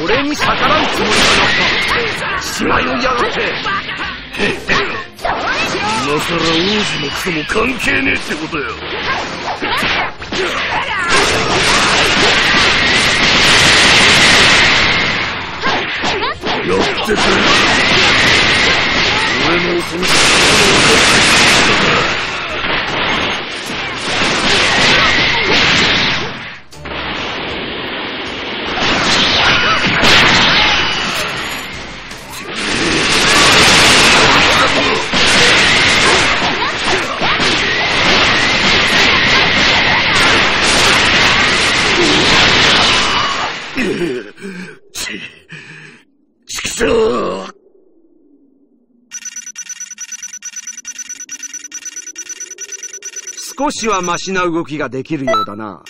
俺に逆らうつもりかよしまいをやがって今さら王子もクソも関係ねえってことよやってくれ俺のその力をち、ちくしょう少しはマシな動きができるようだな。